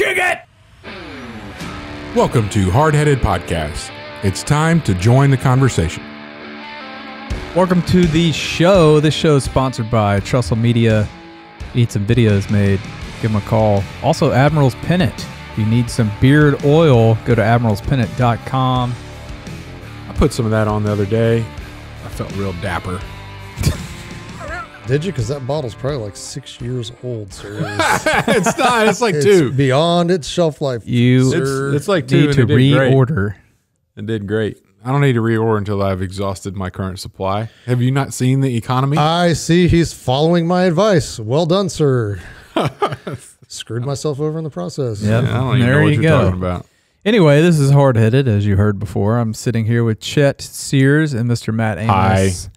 Kick it! Welcome to Hard Headed Podcast. It's time to join the conversation. Welcome to the show. This show is sponsored by Trussell Media. Need some videos made, give them a call. Also, Admiral's Pennant. If you need some beard oil, go to admiralspennant.com. I put some of that on the other day. I felt real dapper. Did you? Because that bottle's probably like six years old, sir. it's not. It's like it's two. beyond its shelf life. You sir. It's like two. need and to it did great. reorder. It did great. I don't need to reorder until I've exhausted my current supply. Have you not seen the economy? I see he's following my advice. Well done, sir. Screwed myself over in the process. Yep. I don't even there know what you you're go. talking about. Anyway, this is hard headed, as you heard before. I'm sitting here with Chet Sears and Mr. Matt Amos.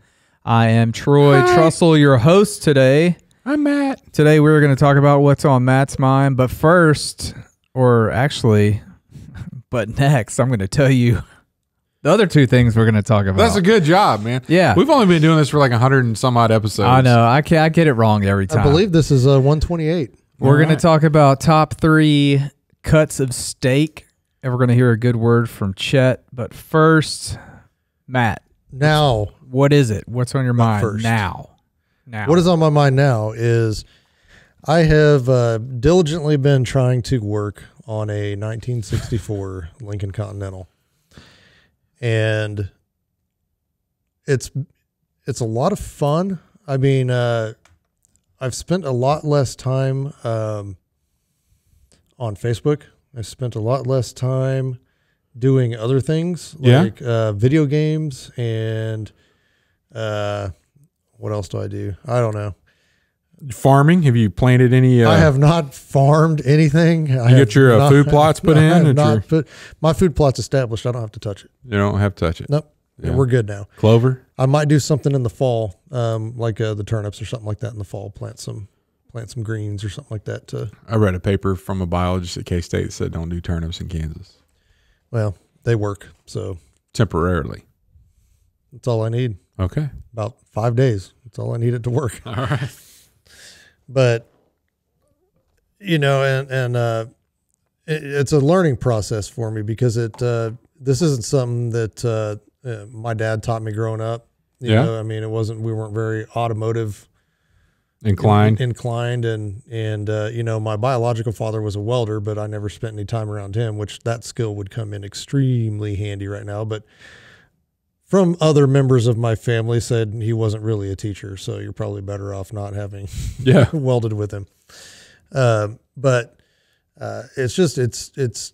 I am Troy Hi. Trussell, your host today. I'm Matt. Today we're going to talk about what's on Matt's mind, but first, or actually, but next, I'm going to tell you the other two things we're going to talk about. That's a good job, man. Yeah. We've only been doing this for like 100 and some odd episodes. I know. I can I get it wrong every time. I believe this is uh, 128. we're going Alright. to talk about top 3 cuts of steak and we're going to hear a good word from Chet, but first, Matt, Now, what is it? What's on your mind first. now? Now. what is on my mind now is I have uh, diligently been trying to work on a 1964 Lincoln Continental, and it's it's a lot of fun. I mean, uh, I've spent a lot less time um, on Facebook. I've spent a lot less time doing other things Yeah. like uh, video games and uh, what else do I do? I don't know. Farming? Have you planted any? Uh, I have not farmed anything. I You have get your, uh, not- food plots put I in not put- my food plot's established. I don't have to touch it. You don't have to touch it. Nope. Yeah. We're good now. Clover? I might do something in the fall, um, like uh, the turnips or something like that in the fall. Plant some, plant some greens or something like that. To I read a paper from a biologist at K State that said don't do turnips in Kansas well, they work, so temporarily. that's all I need. Okay. About five days. That's all I need it to work. All right. but you know and and uh it, it's a learning process for me because it uh this isn't something that uh, uh my dad taught me growing up you Yeah. know i mean it wasn't we weren't very automotive Inclined. inclined and and uh you know my biological father was a welder but i never spent any time around him which that skill would come in extremely handy right now but from other members of my family said he wasn't really a teacher so you're probably better off not having yeah. welded with him. Um, but uh, it's just it's it's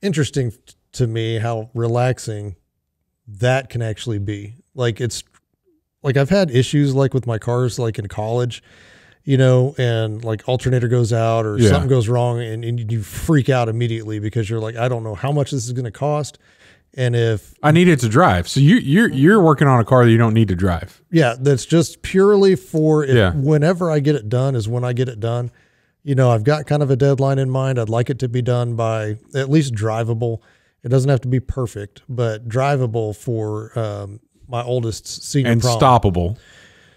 interesting to me how relaxing that can actually be. Like it's like I've had issues like with my cars like in college, you know, and like alternator goes out or Yeah. something goes wrong and, and you freak out immediately because you're like, I don't know how much this is going to cost. And if I need it to drive. So you you're you're working on a car that you don't need to drive. Yeah, that's just purely for if, Yeah. whenever I get it done is when I get it done. You know, I've got kind of a deadline in mind. I'd like it to be done by at least drivable. It doesn't have to be perfect, but drivable for um, my oldest senior And prom. stoppable.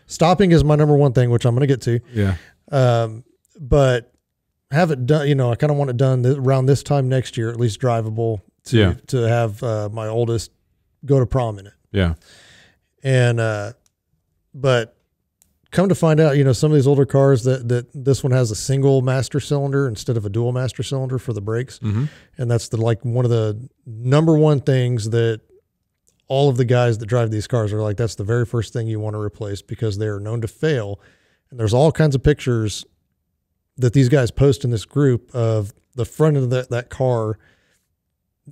Stopping is my number one thing, which I'm going to get to. Yeah. Um, but have it done. You know, I kind of want it done around this time next year, at least drivable to Yeah. to have uh, my oldest go to prom in it. Yeah. and uh but come to find out you know some of these older cars that that this one has a single master cylinder instead of a dual master cylinder for the brakes Mm-hmm. and that's the like one of the number one things that all of the guys that drive these cars are like that's the very first thing you want to replace because they are known to fail and there's all kinds of pictures that these guys post in this group of the front of that, that car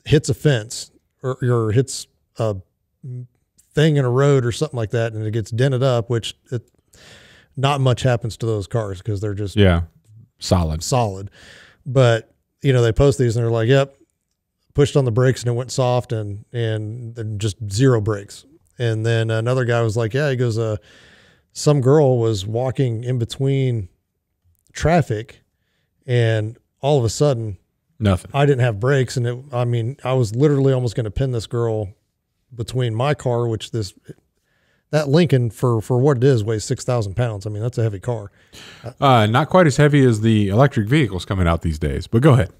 hits a fence or, or hits a thing in a road or something like that and it gets dented up which it not much happens to those cars because they're just Yeah. Solid. solid. But you know, they post these and they're like, "Yep, pushed on the brakes and it went soft and and then just zero brakes." And then another guy was like, "Yeah," he goes, "Uh, some girl was walking in between traffic, and all of a sudden, Nothing. I didn't have brakes, and it, I mean, I was literally almost going to pin this girl between my car, which this that Lincoln for for what it is weighs six thousand pounds. I mean, that's a heavy car. Uh, not quite as heavy as the electric vehicles coming out these days. But go ahead.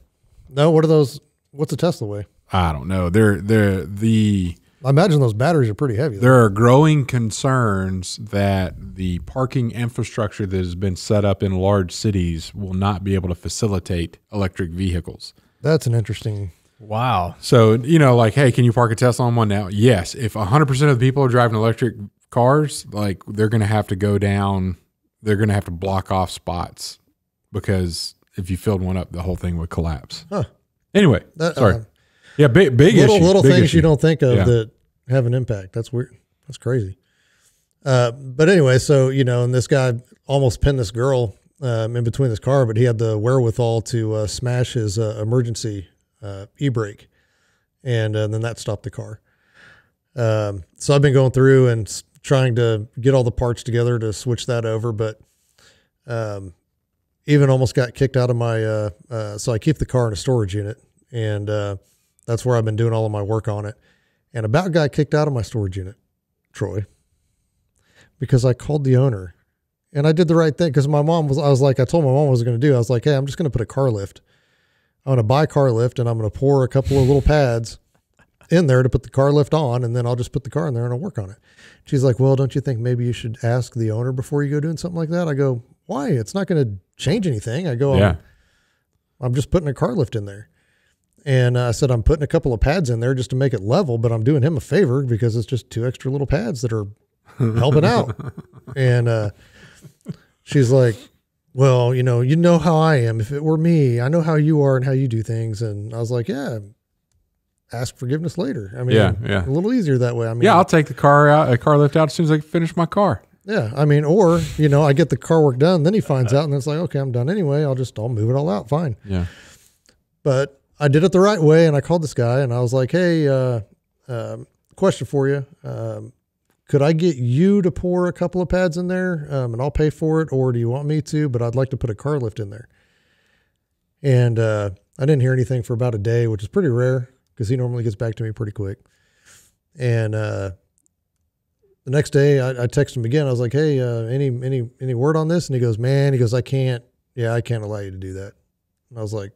No, what are those? What's a Tesla weigh? I don't know. They're they're the I imagine those batteries are pretty heavy. though. there are growing concerns that the parking infrastructure that has been set up in large cities will not be able to facilitate electric vehicles. That's an interesting. Wow. So, you know, like, hey, can you park a Tesla on one now? Yes. If 100% of the people are driving electric cars, like, they're going to have to go down, they're going to have to block off spots because if you filled one up, the whole thing would collapse. Huh. Anyway, That, sorry. uh, yeah, big, big little issue. little big things issue. you don't think of Yeah. that have an impact. That's weird. That's crazy. Uh, but anyway, so you know, and this guy almost pinned this girl um, in between his car, but he had the wherewithal to uh, smash his uh, emergency uh, e-brake, and uh, then that stopped the car. Um, so I've been going through and trying to get all the parts together to switch that over, but um, even almost got kicked out of my. Uh, uh, so I keep the car in a storage unit, and uh, that's where I've been doing all of my work on it. And about got kicked out of my storage unit, Troy, because I called the owner, and I did the right thing because my mom was. I was like, I told my mom what I was going to do. I was like, hey, I'm just going to put a car lift. I'm going to buy car lift, and I'm going to pour a couple of little pads in there to put the car lift on, and then I'll just put the car in there and I'll work on it. She's like, well, don't you think maybe you should ask the owner before you go doing something like that? I go, why? It's not going to change anything. I go, Yeah. I'm, I'm just putting a car lift in there. And uh, I said, I'm putting a couple of pads in there just to make it level, but I'm doing him a favor because it's just two extra little pads that are helping out. And uh, she's like, Well, you know, you know how I am. If it were me, I know how you are and how you do things. And I was like, Yeah, ask forgiveness later. I mean, Yeah, yeah. a little easier that way. I mean, Yeah, I'll take the car out, a car lift out as soon as I finish my car. Yeah. I mean, or, you know, I get the car work done, then he finds out and it's like, Okay, I'm done anyway. I'll just, I'll move it all out. Fine. Yeah. but I did it the right way. And I called this guy and I was like, Hey, uh, um, question for you. Um, could I get you to pour a couple of pads in there um, and I'll pay for it? Or do you want me to? But I'd like to put a car lift in there. And uh, I didn't hear anything for about a day, which is pretty rare because he normally gets back to me pretty quick. And uh, the next day, I, I texted him again. I was like, "Hey, uh, any any any word on this?" And he goes, "Man," he goes, "I can't. Yeah, I can't allow you to do that." And I was like,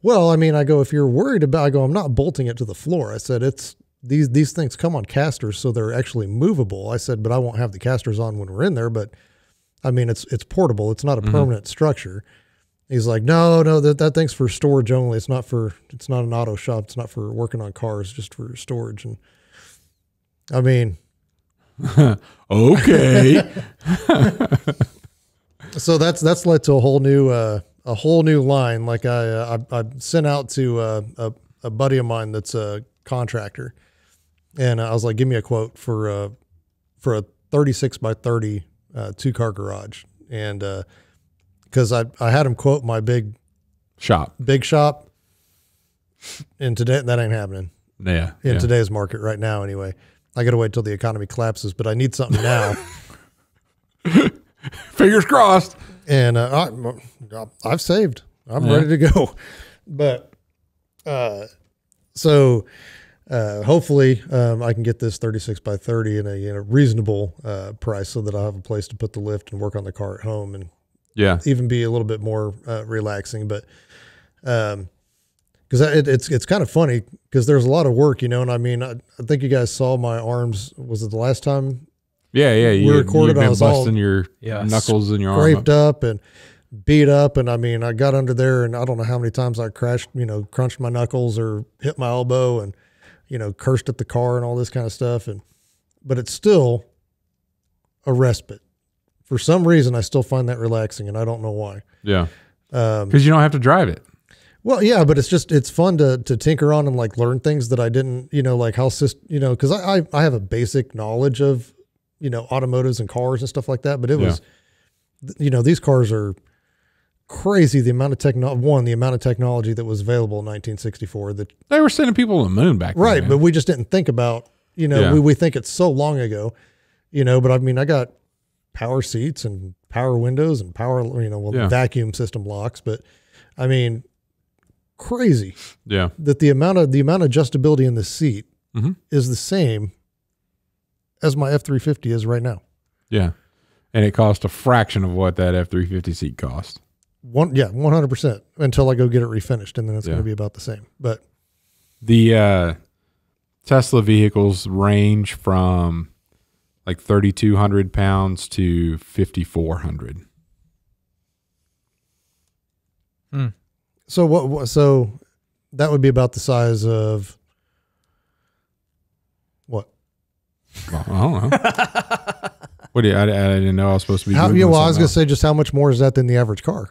"Well, I mean, I go if you're worried about, I go, I'm not bolting it to the floor. I said it's these these things come on casters, so they're actually movable. I said, but I won't have the casters on when we're in there. But I mean, it's it's portable. It's not a permanent structure." He's like, no, no, that, that thing's for storage only. It's not for, it's not an auto shop. It's not for working on cars, just for storage. And I mean, Okay. so that's, that's led to a whole new, uh, a whole new line. Like I, uh, I, I sent out to uh, a, a buddy of mine that's a contractor. And I was like, give me a quote for, uh, for a 36 by 30 uh, two car garage. And, uh, cause I, I had him quote my big, Shop. big shop. And today that ain't happening. Yeah. in yeah. today's market right now anyway. I got to wait till the economy collapses, but I need something now. Fingers crossed. and uh, I, I've saved. I'm Yeah. ready to go. But uh, so uh, hopefully um, I can get this 36 by 30 in a, in a reasonable uh, price so that I'll have a place to put the lift and work on the car at home and Yeah. even be a little bit more uh, relaxing. But um, because it, it's it's kind of funny because there's a lot of work, you know. And I mean, I, I think you guys saw my arms. Was it the last time Yeah. Yeah. You, recorded, You've I been was all busting your Yeah. knuckles and your arm. scraped up and beat up? And I mean, I got under there, and I don't know how many times I crashed, you know, crunched my knuckles or hit my elbow, and you know, cursed at the car and all this kind of stuff. And but it's still a respite. For some reason, I still find that relaxing, and I don't know why. Yeah. Um, Because you don't have to drive it. Well, yeah, but it's just it's fun to to tinker on and like learn things that I didn't, you know, like how syst, you know, because I, I I have a basic knowledge of, you know, automotives and cars and stuff like that. But it was, you know, these cars are crazy. The amount of techno one, the amount of technology that was available in 1964. That They were sending people to the moon back then. right, man. but we just didn't think about, you know, Yeah. we we think it's so long ago, you know. But I mean, I got power seats and power windows and power, you know, well, Yeah. vacuum system locks. But I mean, crazy yeah. that the amount of the amount of adjustability in the seat Mhm. is the same as my F three fifty is right now. Yeah. And it cost a fraction of what that F three fifty seat cost. One yeah, one hundred percent until I go get it refinished, and then it's Yeah. going to be about the same. But The uh, Tesla vehicles range from like thirty two hundred pounds to fifty four hundred. So what? So that would be about the size of what? Well, I don't know. what do you, I, I didn't know I was supposed to be. How, yeah, well, I was going to say just how much more is that than the average car?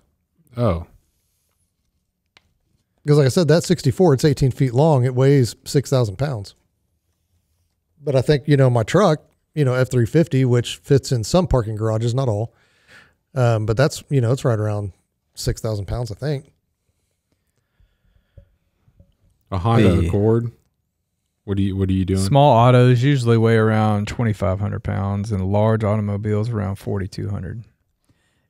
Oh, Because like I said, that 64, it's 18 feet long. It weighs 6,000 pounds. But I think, you know, my truck, you know, F350, which fits in some parking garages, not all. Um, but that's, you know, it's right around 6,000 pounds, I think. A Honda The- Accord. What do you What are you doing? Small autos usually weigh around 2,500 pounds, and large automobiles around 4,200.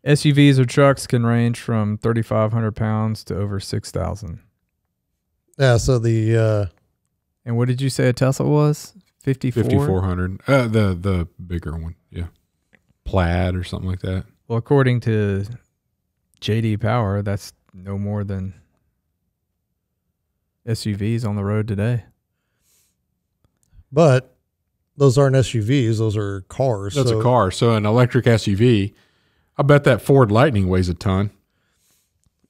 SUVs or trucks can range from 3,500 pounds to over 6,000. Yeah. So the, uh, And what did you say a Tesla was? 54? Fifty four hundred. Uh, the the bigger one. Yeah, plaid or something like that. Well, according to JD Power, that's no more than SUVs on the road today. but those aren't SUVs, those are cars. That's so, a car. So an electric SUV. I bet that Ford Lightning weighs a ton.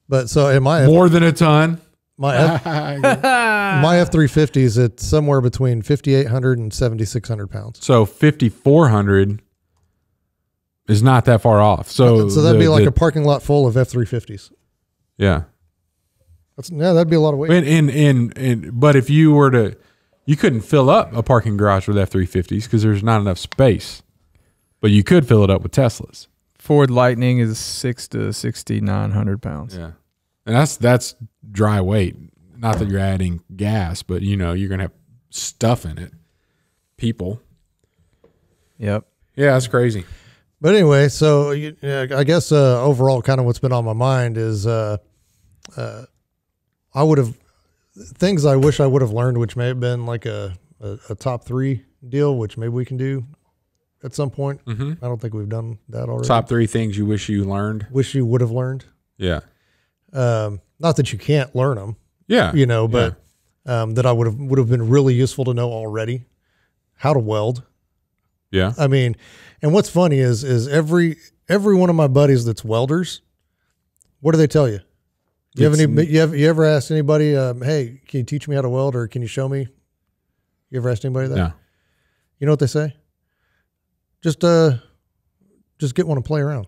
But so in my, F, More than a ton. my, F, my F350 is at somewhere between 5,800 and 7,600 pounds. so fifty four hundred is not that far off. So so that'd the- be like the- a parking lot full of F350s. yeah. That's, yeah, that'd be a lot of weight. And, and and and but if you were to, you couldn't fill up a parking garage with F three fifties because there's not enough space. But you could fill it up with Teslas. Ford Lightning is six to 6,900 pounds. Yeah, and that's that's dry weight. Not that you're adding gas, but you know you're gonna have stuff in it. People. Yep. Yeah, that's crazy. But anyway, so you- yeah, I guess uh, overall, kind of what's been on my mind is uh, uh, I would have things I wish I would have learned, which may have been like a, a, a top three deal, which maybe we can do at some point. Mm-hmm. I don't think we've done that already. Top three things you wish you learned. Wish you would have learned. Yeah. Um, not that you can't learn them, Yeah. you know, but um, that I would have would have been really useful to know already. How to weld. Yeah. I mean, and what's funny is is every every one of my buddies that's welders, what do they tell you? You have any? You have you ever asked anybody? Um, hey, can you teach me how to weld, or can you show me? You ever asked anybody that? No. You know what they say? Just uh, just get one and play around.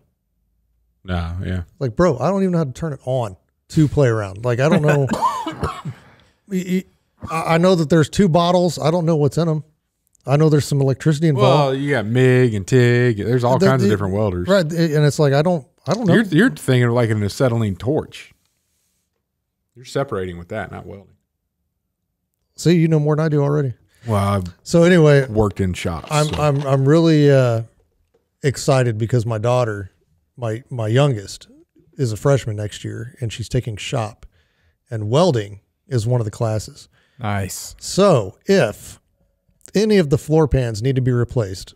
No. Yeah. Like, bro, I don't even know how to turn it on to play around. Like, I don't know. I know that there's two bottles. I don't know what's in them. I know there's some electricity involved. Well, you got MIG and TIG. There's all The- kinds of different welders. right, and it's like I don't, I don't know. You're you're thinking of like an acetylene torch. You're separating with that, not welding. See, you know more than I do already. Well, I've So anyway, worked in shops. I'm so- I'm I'm really uh, excited because my daughter, my my youngest, is a freshman next year, and she's taking shop, and welding is one of the classes. Nice. So if any of the floor pans need to be replaced,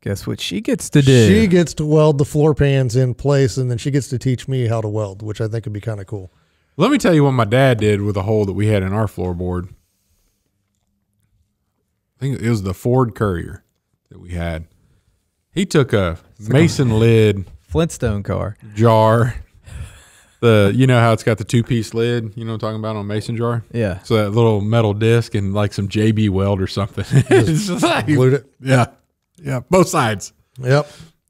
Guess what she gets to do? she gets to weld the floor pans in place, and then she gets to teach me how to weld, which I think would be kind of cool. Let me tell you what my dad did with a hole that we had in our floorboard. I think it was the Ford Courier that we had. He took a mason lid Flintstone car. jar. The you know how it's got the two piece lid, you know what I'm talking about on a mason jar? Yeah. So that little metal disc and like some JB weld or something. it's just like, Glued it. yeah. Yeah. Both sides. Yep.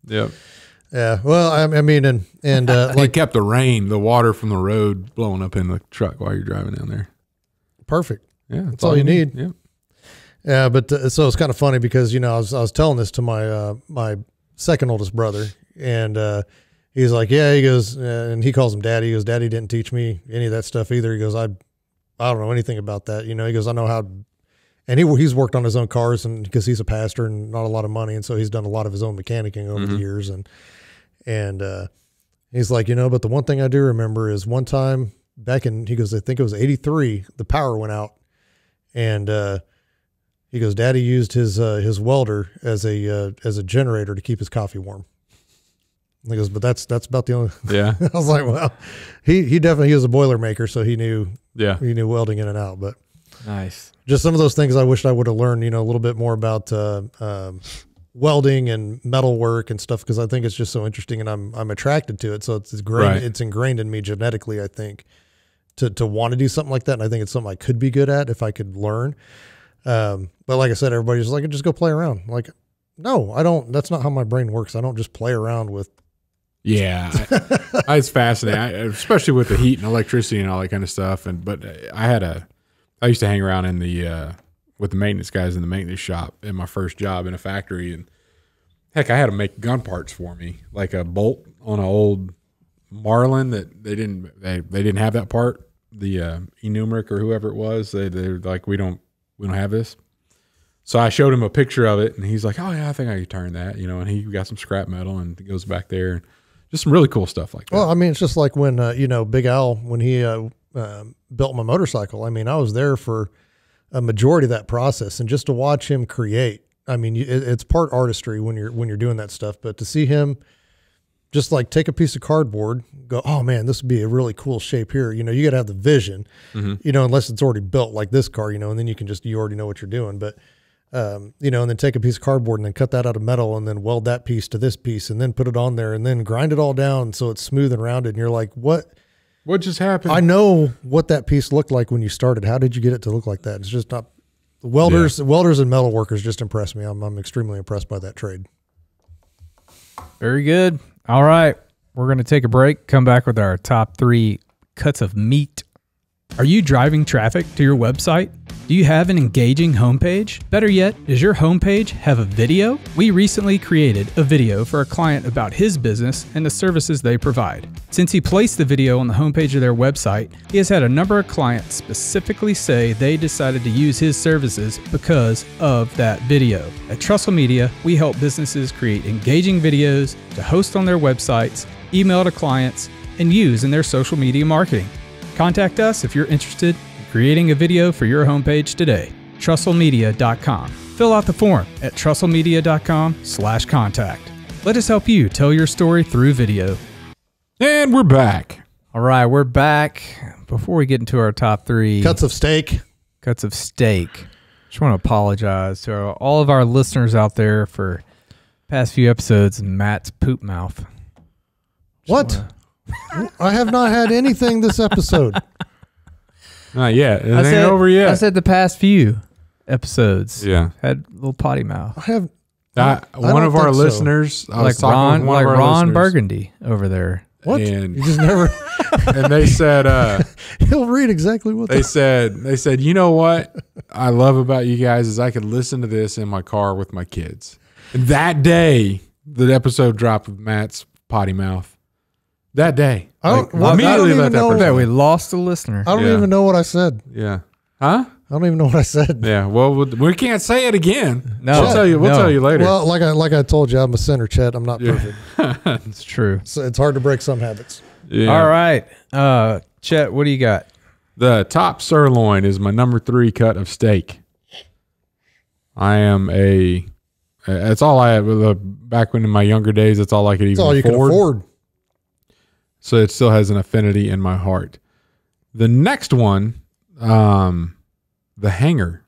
Yep. Yeah. Well, I, I mean, and and uh, Like kept the rain, the water from the road blowing up in the truck while you're driving down there. perfect. Yeah, that's, all you need. Yeah. Yeah, but uh, so it's kind of funny because you know I was I was telling this to my uh, my second oldest brother, and uh, he's like, yeah, he goes, uh, and he calls him daddy. He goes, daddy didn't teach me any of that stuff either. He goes, I I don't know anything about that. You know, he goes, I know how, and he he's worked on his own cars, and because he's a pastor and not a lot of money, and so he's done a lot of his own mechanicking over the Mhm. years, and and uh, he's like, you know, but the one thing I do remember is one time back in he goes, I think it was '83, the power went out, and uh, He goes, Daddy used his uh, his welder as a uh, as a generator to keep his coffee warm. And he goes, but that's that's about the only. Yeah. I was like, well, he he definitely he was a boiler maker, so he knew Yeah. he knew welding in and out. But Nice. just some of those things I wished I would have learned, you know, a little bit more about uh, um, welding and metal work and stuff because I think it's just so interesting and I'm I'm attracted to it. So it's ingrained Right. it's ingrained in me genetically, I think, to to want to do something like that. And I think it's something I could be good at if I could learn. Um, but like I said, everybody's like, just go play around. Like, no, I don't. That's not how my brain works. I don't just play around with. Yeah, I, it's fascinating, I, especially with the heat and electricity and all that kind of stuff. And but I had a, I used to hang around in the uh, with the maintenance guys in the maintenance shop in my first job in a factory, and heck, I had to make gun parts for me, like a bolt on an old Marlin that they didn't they they didn't have that part. The uh, Enumeric or whoever it was, they they're like we don't we don't have this. So I showed him a picture of it, and he's like, "Oh yeah, I think I could turn that," you know. And he got some scrap metal, and it goes back there, and just some really cool stuff like that. Well, I mean, it's just like when uh, you know Big Al when he uh, um built my motorcycle. I mean, I was there for a majority of that process, and just to watch him create. I mean, it, it's part artistry when you're when you're doing that stuff, but to see him just like take a piece of cardboard, go, oh man, this would be a really cool shape here. You know, you got to have the vision, you know, unless it's already built like this car, you know, and then you can just you already know what you're doing, but. Um, you know, and then take a piece of cardboard and then cut that out of metal and then weld that piece to this piece and then put it on there and then grind it all down so it's smooth and rounded. And you're like, what? What just happened? I know what that piece looked like when you started. How did you get it to look like that? It's just not. Welders, welders, and metal workers just impress me. I'm, I'm extremely impressed by that trade. Very good. All right. We're going to take a break, come back with our top three cuts of meat. Are you driving traffic to your website? Do you have an engaging homepage? Better yet, does your homepage have a video? We recently created a video for a client about his business and the services they provide. Since he placed the video on the homepage of their website, he has had a number of clients specifically say they decided to use his services because of that video. At Trussell Media, we help businesses create engaging videos to host on their websites, email to clients, and use in their social media marketing. Contact us if you're interested in creating a video for your homepage today. TrussellMedia.com. Fill out the form at TrussellMedia.com slash contact. Let us help you tell your story through video. and we're back. All right, we're back. Before we get into our top three Cuts of steak. cuts of steak, just want to apologize to all of our listeners out there for past few episodes and Matt's poop mouth. What? I have not had anything this episode. Not yet. It I ain't said, over yet. I said the past few episodes yeah. had a little potty mouth. I have. I, I one don't of our think so. listeners, I was like talking Ron, with one like of our Ron listeners, Burgundy over there. What? and You just never. and they said, uh, he'll read exactly what they the, said, they said, you know what I love about you guys is I could listen to this in my car with my kids. And that day, the episode dropped with Matt's potty mouth. That day, I don't- Like, well, I don't let even that know- person Bet we lost a listener. I don't Yeah. even know what I said. Yeah. Huh? I don't even know what I said. Yeah. Well, we- we can't say it again. No, we'll tell you. We'll no. tell you later. Well, like I like I told you, I'm a sinner, Chet. I'm not Yeah. perfect. It's true. So it's hard to break some habits. yeah. All right. Uh, Chet, what do you got? The top sirloin is my number three cut of steak. I am a. That's all I have. uh, Back when in my younger days, that's all I could That's even all you can afford. afford. So it still has an affinity in my heart. The next one, um, the hanger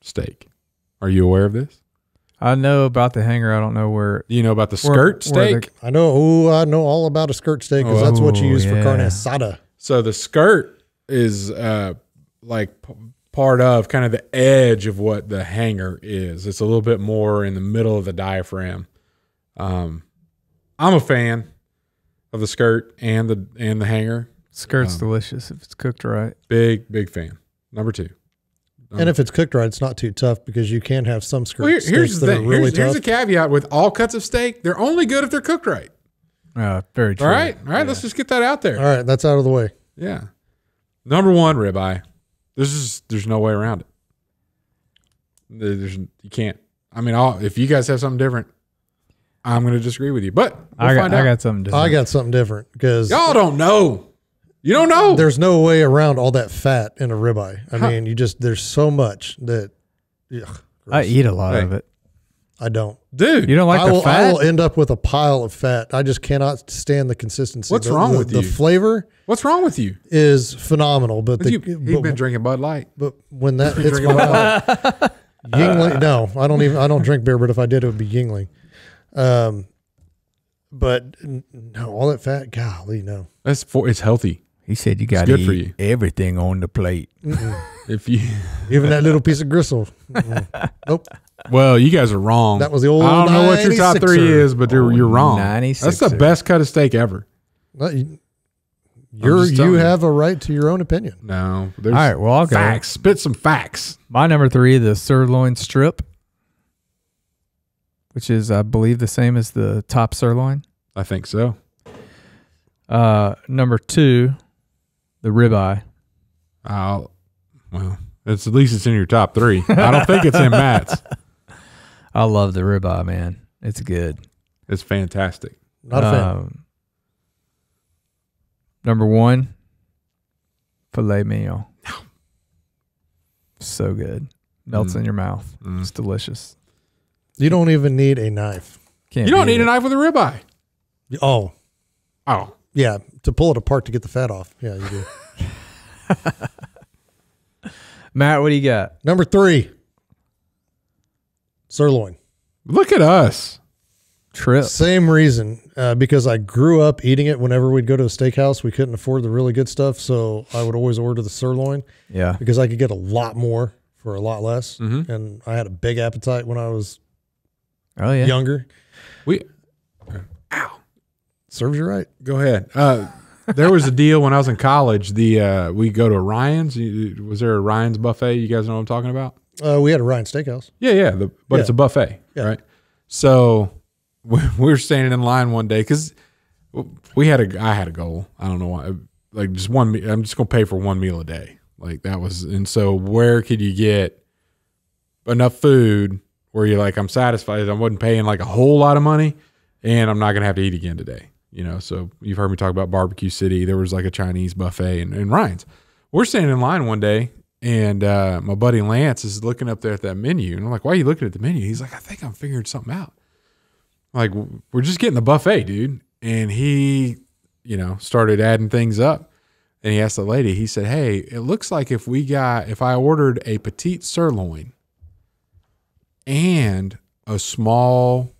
steak. Are you aware of this? I know about the hanger. I don't know where. You know about the Where- skirt where the- steak? I know. Oh, I know all about a skirt steak because that's what you Oh, use for yeah. carne asada. So the skirt is uh, like p- part of kind of the edge of what the hanger is. It's a little bit more in the middle of the diaphragm. Um, I'm a fan of the skirt and the and the hanger. Skirt's Um, delicious if it's cooked right. Big big fan. Number two. And if it's cooked right, it's not too tough because you can have some skirt Well, here- steaks here's the that thing. are really here's, here's tough. a caveat with all cuts of steak. They're only good if they're cooked right. Uh, very true. All right, all right. Let's just get that out there. all right, that's out of the way. Yeah. Number one, ribeye. There's just there's no way around it. There's you can't. I mean, I'll, if you guys have something different, I'm going to disagree with you. But we'll I got, find I got something different. I got something different because Y'all don't know. You don't know. there's no way around all that fat in a ribeye. I mean, you just there's so much that Ugh, I eat a lot Hey. of it. I don't. Dude, You don't like I the will, I will end up with a pile of fat. I just cannot stand the consistency. What's The- wrong the- with the you? flavor what's wrong with you? is phenomenal, but But the you he's but, been drinking Bud Light. but when that been hits my mouth, Yuengling. No, I don't even. I don't drink beer, but if I did, it would be Yuengling. Um, but no, all that fat. Golly, no. That's for it's healthy. He said you got got to good for eat you. everything on the plate. If you Even that little piece of gristle. Nope. well, you guys are wrong. That was the old I don't know what your top three is, but you're, wrong. you're wrong. That's the best cut of steak ever. No, you- You're, just telling you you. have a right to your own opinion. No, there's All right, well, I'll go. facts. Spit some facts. My number three, the sirloin strip, which is, I believe, the same as the top sirloin. I think so. Uh, number two, the ribeye. I'll well, it's at least it's in your top three. I don't think it's in Matt's. I love the ribeye, man. It's good. It's fantastic. Not a fan. Um, number one, filet mignon. So good. Melts Mm. in your mouth. Mm. It's delicious. You don't even need a knife. Can't You don't beat need a knife with a ribeye. Oh, Oh, yeah. To pull it apart to get the fat off. Yeah, you do. Matt, what do you got? Number three, sirloin. look at us. Trip. Same reason, uh, because I grew up eating it whenever we'd go to a steakhouse. We couldn't afford the really good stuff, so I would always order the sirloin Yeah. because I could get a lot more for a lot less. Mhm. And I had a big appetite when I was Oh yeah. younger. We ow, Serves you right. go ahead. Uh, there was a deal when I was in college. The uh, we go to Ryan's. Was there a Ryan's buffet? You guys know what I'm talking about? Uh, we had a Ryan Steakhouse. Yeah, yeah. The, but it's a buffet, Yeah. right? So we, we were standing in line one day because we had a. I had a goal. I don't know why. Like just one. me- I'm just gonna pay for one meal a day. Like that was. And so where could you get enough food where you're like, I'm satisfied. I wasn't paying like a whole lot of money, and I'm not gonna have to eat again today. You know. So you've heard me talk about Barbecue City. There was like a Chinese buffet in, in Ryan's. We're standing in line one day and uh, my buddy Lance is looking up there at that menu, and I'm like, "Why are you looking at the menu?" He's like, "I think I'm figuring something out." I'm like, we're just getting the buffet, dude. And he, you know, started adding things up. And he asked the lady. He said, "Hey, it looks like if we got if I ordered a petite sirloin and a small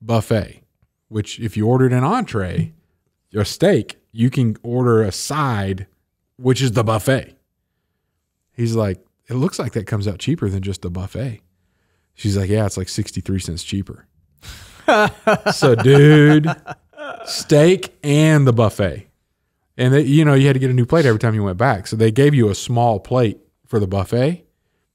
buffet, which if you ordered an entree, a steak, you can order a side, which is the buffet." He's like, it looks like that comes out cheaper than just a buffet. She's like, yeah, it's like 63 cents cheaper. so, dude, steak and the buffet. And, they, you know, you had to get a new plate every time you went back. So they gave you a small plate for the buffet,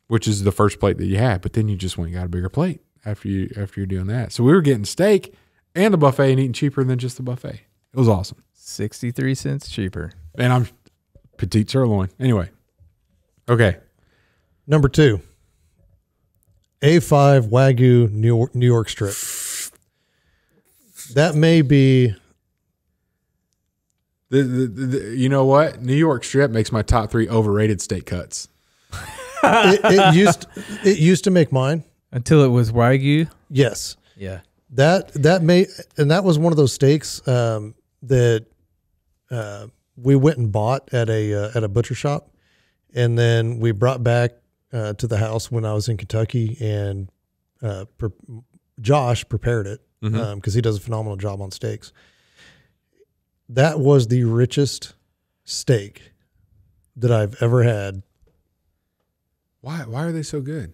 which is the first plate that you had. But then you just went and got a bigger plate after you after you're doing that. So we were getting steak and the buffet and eating cheaper than just the buffet. It was awesome. Sixty-three cents cheaper. And I'm petite sirloin. Anyway, okay. Number two, A5 Wagyu New York, New York strip. That may be The, the, the, you know what? New York strip makes my top three overrated steak cuts. It, it used it used to make mine. Until it was wagyu. Yes. Yeah. That that may and that was one of those steaks um, that uh, we went and bought at a uh, at a butcher shop, and then we brought back uh, to the house when I was in Kentucky, and uh, pre- Josh prepared it because Mhm. he does a phenomenal job on steaks. That was the richest steak that I've ever had Why? Why are they so good?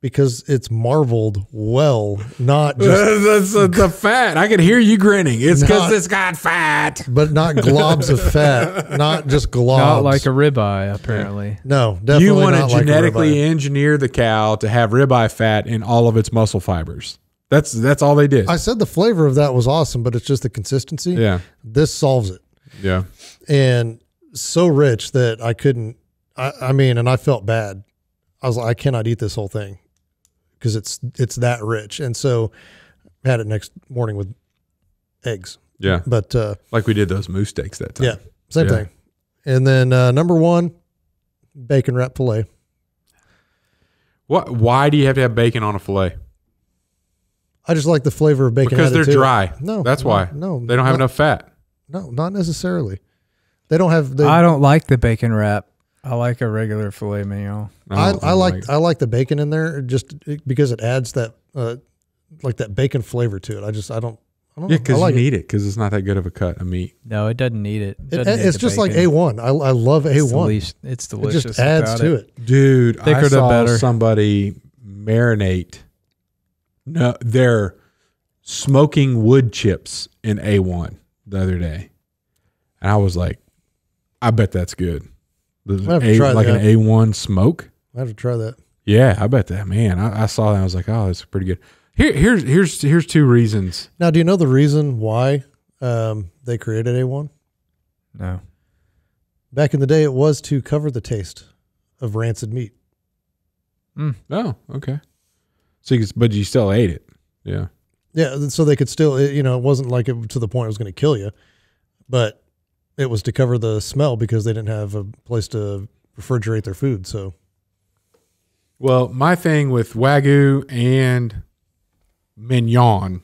because it's marbled well, not just That's the, the fat. I could hear you grinning. It's because Not- it's got fat. but not globs of fat, not just globs. Not like a ribeye, apparently. no, definitely You want not to like a genetically ribeye. engineer the cow to have ribeye fat in all of its muscle fibers. That's that's all they did. I said the flavor of that was awesome, but it's just the consistency. yeah, This solves it, yeah. and so rich that I couldn't. I, I mean, and I felt bad. I was like, I cannot eat this whole thing because it's it's that rich, and so I had it next morning with eggs. Yeah, But uh, like we did those moose steaks that time. yeah, same Yeah. thing. And then uh, number one, bacon wrap fillet. What? Why do you have to have bacon on a fillet? I just like the flavor of bacon Because they're to it. dry. No, that's no, why. no, they don't have not- enough fat. No, not necessarily. They don't have. They, I don't like the bacon wrap. I like a regular filet mignon. No, I, I like I like the bacon in there just because it adds that uh, like that bacon flavor to it. I just I don't I don't Yeah, because like you need it because it's not that good of a cut of meat. No, it doesn't need it. It- Doesn't need it's the just like. A one. I I love a one. delish- it's It just adds without to it. Dude, Thicker I the saw better. somebody marinate no their smoking wood chips in A1 the other day. And I was like, I bet that's good. The I'll have to A- try like that. an A1 smoke. I have to try that. Yeah, I bet that. Man, I, I saw that. I was like, oh, that's pretty good. Here, here's here's here's two reasons. Now, do you know the reason why um, they created A one? No. Back in the day, it was to cover the taste of rancid meat. Oh, okay. So, you, could- but you still ate it. Yeah. Yeah, so they could still, you know, it wasn't like it to the point it was going to kill you, but it was to cover the smell because they didn't have a place to refrigerate their food. So Well, my thing with wagyu and mignon,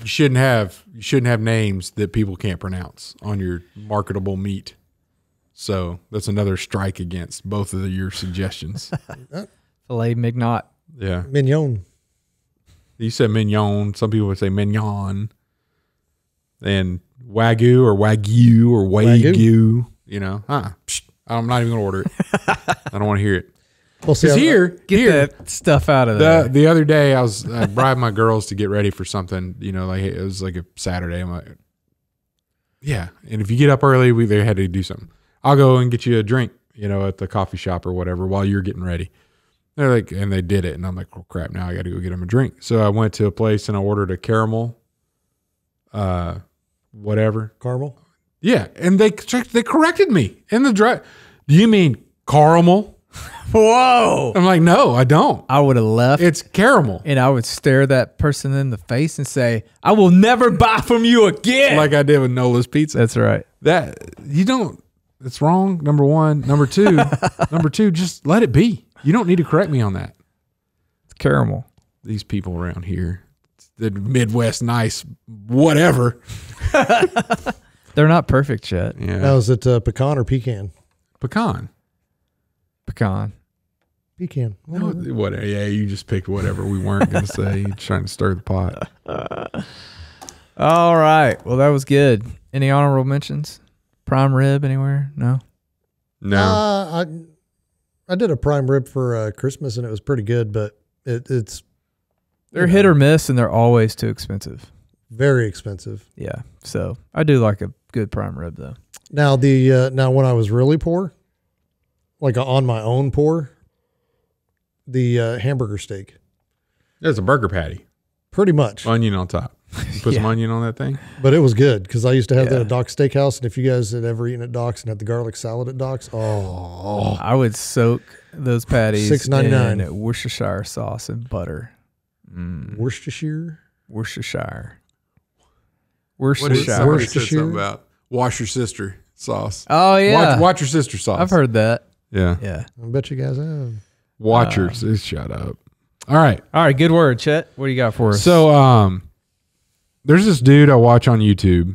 you shouldn't have you shouldn't have names that people can't pronounce on your marketable meat. So that's another strike against both of the, your suggestions. Filet mignon. yeah, mignon. you said mignon. Some people would say mignon, and wagyu or wagyu or wagyu. Wagyu. You know, huh? Psh, I'm not even gonna order it. I don't want to hear it. Well, see, Because I- here, Get here, that stuff out of The there. the other day, I was I bribed my girls to get ready for something. You know, like it was like a Saturday. I'm like, yeah. And if you get up early, we they had to do something. I'll go and get you a drink. You know, at the coffee shop or whatever while you're getting ready. They're like, and they did it, and I'm like, oh crap! Now I got to go get them a drink. So I went to a place and I ordered a caramel, uh, whatever. caramel. Yeah, and they they corrected me in the drive. Do you mean caramel? Whoa! I'm like, no, I don't. I would have left It's caramel. and I would stare that person in the face and say, I will never buy from you again. like I did with Nola's Pizza. That's right. That you don't. It's wrong. Number one. Number two. number two. Just let it be. You don't need to correct me on that. It's caramel. These people around here, the Midwest, nice, whatever. They're not perfect yet. Yeah. Now, is it uh, pecan or pecan? Pecan. Pecan. Pecan. No, Whatever. whatever. Yeah, you just picked whatever we weren't going to say. You're trying to stir the pot. All right. Well, that was good. Any honorable mentions? Prime rib anywhere? No. No. Uh, I I did a prime rib for uh, Christmas and it was pretty good, but it, it's They're hit or miss and they're always too expensive. very expensive. Yeah. So I do like a good prime rib though. Now the uh, now when I was really poor, like on my own poor, the uh, hamburger steak, There's a burger patty, pretty much. onion on top. You put some onion on that thing. But it was good because I used to have that Yeah. at Doc's Steakhouse, and if you guys had ever eaten at Doc's and had the garlic salad at Doc's, oh, I would soak those patties $6.99. in Worcestershire sauce and butter. Mm, Worcestershire. Worcestershire. What is Worcestershire. said Worcestershire? something about wash your sister sauce. Oh yeah. Watch, watch your sister sauce. I've heard that. Yeah. Yeah. I bet you guys have. Watch Uh, your. Shut up. All right. All right. Good word, Chet. What do you got for us? So um, there's this dude I watch on YouTube.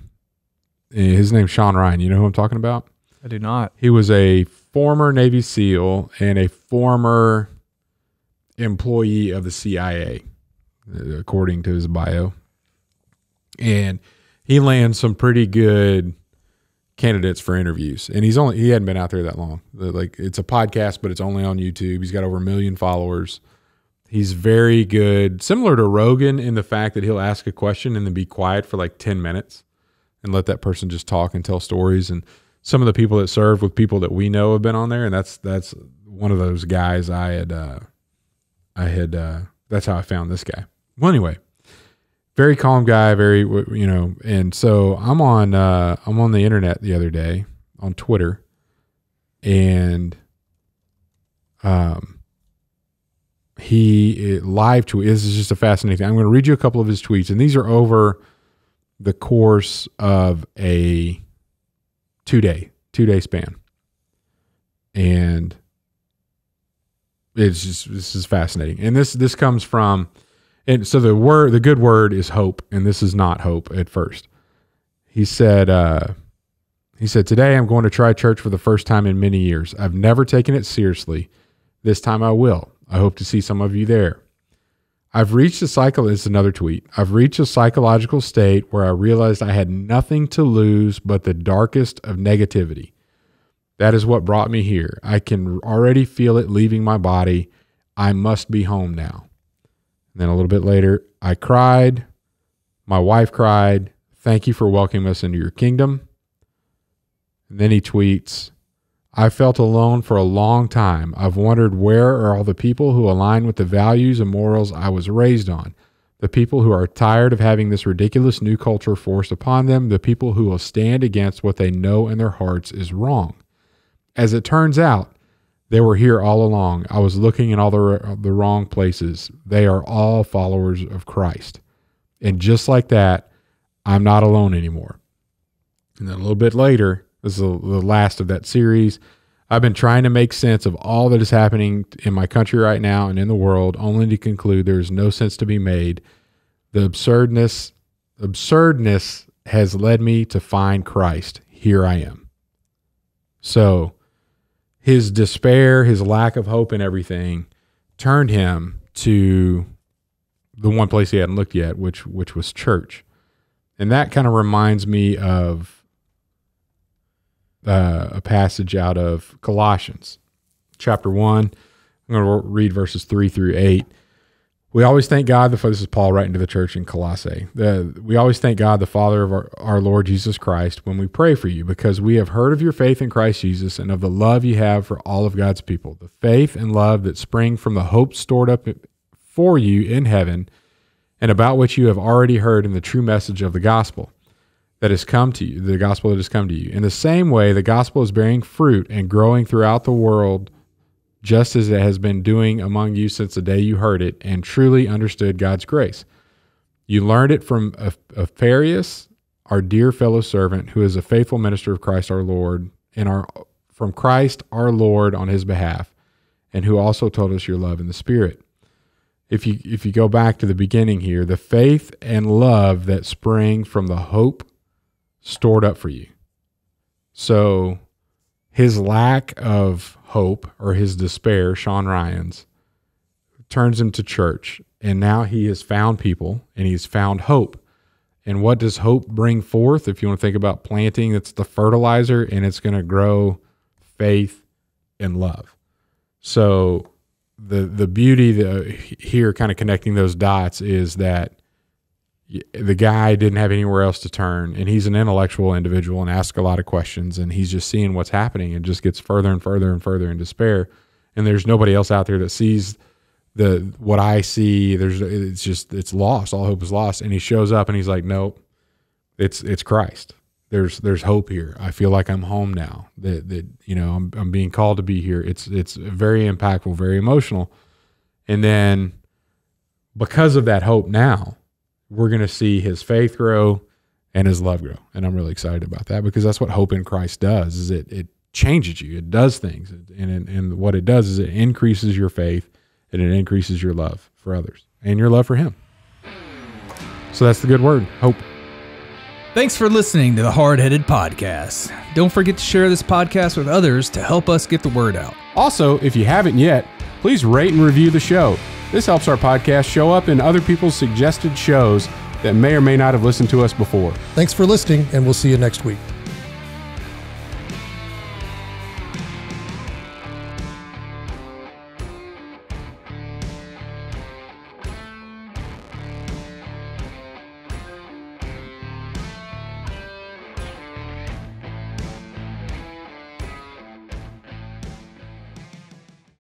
Eh, His name's Sean Ryan. You know who I'm talking about? I do not. He was a former Navy SEAL and a former employee of the CIA, according to his bio. And he lands some pretty good candidates for interviews. And he's only he hadn't been out there that long. Like it's a podcast, but it's only on YouTube. He's got over a million followers. He's very good, similar to Rogan in the fact that he'll ask a question and then be quiet for like 10 minutes and let that person just talk and tell stories. And some of the people that served with people that we know have been on there. And that's, that's one of those guys I had, uh, I had, uh, that's how I found this guy. Well, anyway, very calm guy, very, you know, and so I'm on, uh, I'm on the internet the other day on Twitter and, um, he live tweet. This is just a fascinating thing. I'm going to read you a couple of his tweets, and these are over the course of a two day two day span. And it's just this is fascinating, and this this comes from, and so the word the good word is hope, and this is not hope at first. He said, uh, he said today I'm going to try church for the first time in many years. I've never taken it seriously. This time I will. I hope to see some of you there. I've reached a cycle. Is another tweet. I've reached a psychological state where I realized I had nothing to lose but the darkest of negativity. That is what brought me here. I can already feel it leaving my body. I must be home now. And then a little bit later, I cried. My wife cried. Thank you for welcoming us into your kingdom. And then he tweets, I felt alone for a long time. I've wondered where are all the people who align with the values and morals I was raised on? The people who are tired of having this ridiculous new culture forced upon them, the people who will stand against what they know in their hearts is wrong. As it turns out, they were here all along. I was looking in all the, uh, the wrong places. They are all followers of Christ. And just like that, I'm not alone anymore. And then a little bit later, this is the last of that series. I've been trying to make sense of all that is happening in my country right now and in the world, only to conclude there is no sense to be made. The absurdness, absurdness has led me to find Christ. Here I am. So, his despair, his lack of hope and everything turned him to the one place he hadn't looked yet, which which was church. And that kind of reminds me of uh, a passage out of Colossians chapter 1. I'm going to read verses 3 through 8. We always thank God, the this is Paul writing to the church in Colossae. The, we always thank God, the Father of our, our Lord Jesus Christ, when we pray for you, because we have heard of your faith in Christ Jesus and of the love you have for all of God's people, the faith and love that spring from the hope stored up for you in heaven, and about which you have already heard in the true message of the gospel that has come to you, the gospel that has come to you. In the same way, the gospel is bearing fruit and growing throughout the world, just as it has been doing among you since the day you heard it and truly understood God's grace. You learned it from Epaphras, our dear fellow servant, who is a faithful minister of Christ our Lord, and our from Christ our Lord on his behalf, and who also told us your love in the Spirit. If you if you go back to the beginning here, the faith and love that spring from the hope stored up for you. So his lack of hope or his despair, Shawn Ryan's, turns him to church. And now he has found people and he's found hope. And what does hope bring forth? If you want to think about planting, it's the fertilizer and it's going to grow faith and love. So the the beauty the, here kind of connecting those dots is that the guy didn't have anywhere else to turn and he's an intellectual individual and asks a lot of questions and he's just seeing what's happening and just gets further and further and further in despair. And there's nobody else out there that sees the what I see. There's it's just it's lost. All hope is lost. And he shows up and he's like nope. It's it's Christ. There's there's hope here. I feel like I'm home now. That that you know I'm I'm being called to be here. It's it's very impactful very emotional. And then because of that hope now we're going to see his faith grow and his love grow. And I'm really excited about that because that's what hope in Christ does is it, it changes you. It does things. And, and what it does is it increases your faith and it increases your love for others and your love for him. So that's the good word, hope. Thanks for listening to the Hard Headed Podcast. Don't forget to share this podcast with others to help us get the word out. Also, if you haven't yet, please rate and review the show. This helps our podcast show up in other people's suggested shows that may or may not have listened to us before. Thanks for listening, and we'll see you next week.